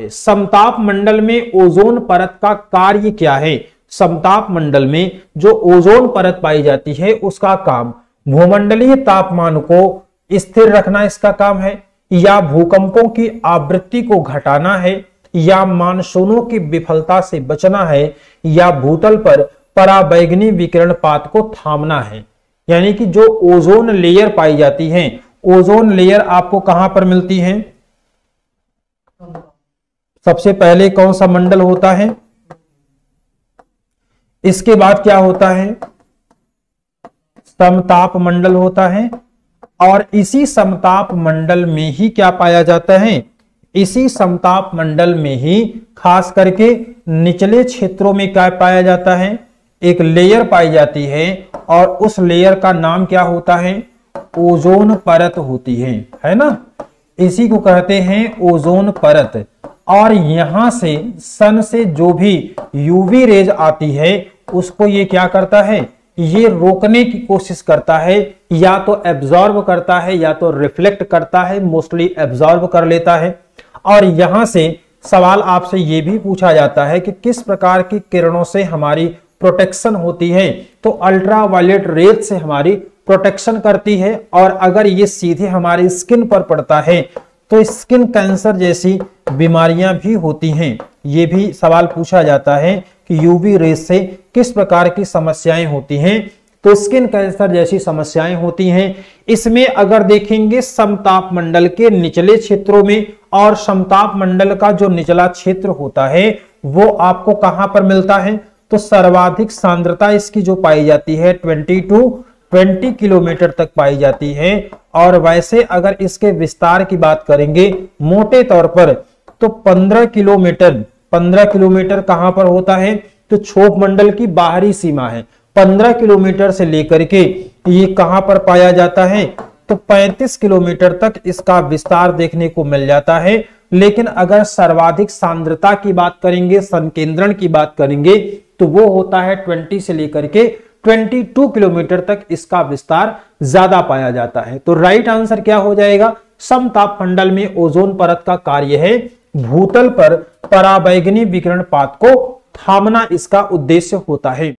समताप मंडल में ओजोन परत का कार्य क्या है? समताप मंडल में जो ओजोन परत पाई जाती है, उसका काम भूमंडलीय तापमान को स्थिर रखना इसका काम है, या भूकंपों की आवृत्ति को घटाना है, या मानसूनों की विफलता से बचना है, या भूतल पर पराबैगनी विकिरण पात को थामना है। यानी कि जो ओजोन लेयर पाई जाती है, ओजोन लेयर आपको कहाँ पर मिलती है? सबसे पहले कौन सा मंडल होता है? इसके बाद क्या होता है? समताप मंडल होता है और इसी समताप मंडल में ही क्या पाया जाता है? इसी समताप मंडल में ही खास करके निचले क्षेत्रों में क्या पाया जाता है? एक लेयर पाई जाती है और उस लेयर का नाम क्या होता है? ओजोन परत होती है है ना? इसी को कहते हैं ओजोन परत। और यहाँ से सन से जो भी यूवी रेज आती है, उसको ये क्या करता है? ये रोकने की कोशिश करता है, या तो एब्जॉर्ब करता है, या तो रिफ्लेक्ट करता है मोस्टली एब्जॉर्ब कर लेता है। और यहाँ से सवाल आपसे ये भी पूछा जाता है कि किस प्रकार की किरणों से हमारी प्रोटेक्शन होती है? तो अल्ट्रा वायलेट रेत से हमारी प्रोटेक्शन करती है, और अगर ये सीधे हमारी स्किन पर पड़ता है तो स्किन कैंसर जैसी बीमारियाँ भी होती हैं। ये भी सवाल पूछा जाता है कि यूवी रेस से किस प्रकार की समस्याएँ होती हैं। तो स्किन कैंसर जैसी समस्याएँ होती हैं। इसमें अगर देखेंगे समताप मंडल के निचले क्षेत्रों में और समताप मंडल का जो निचला क्षेत्र होता है, वो आपको कहाँ पर मिलता है? तो सर्वाधिक सांद्रता इसकी जो पाई जाती है 22 टू 20 किलोमीटर तक पाई जाती है। और वैसे अगर इसके विस्तार की बात करेंगे मोटे तौर पर तो 15 किलोमीटर 15 किलोमीटर कहाँ पर होता है? तो छोप मंडल की बाहरी सीमा है। 15 किलोमीटर से लेकर के ये कहाँ पर पाया जाता है? तो 35 किलोमीटर तक इसका विस्तार देखने को मिल जाता है। लेकिन अगर सर्वाधिक सांद्रता की बात करेंगे, संकेंद्रण की बात करेंगे तो वो होता है 20 से लेकर के 22 किलोमीटर तक इसका विस्तार ज़्यादा पाया जाता है। तो राइट आंसर क्या हो जाएगा? समताप मंडल में ओजोन परत का कार्य है। भूतल पर पराबैगनी विकिरण पात को थामना इसका उद्देश्य होता है।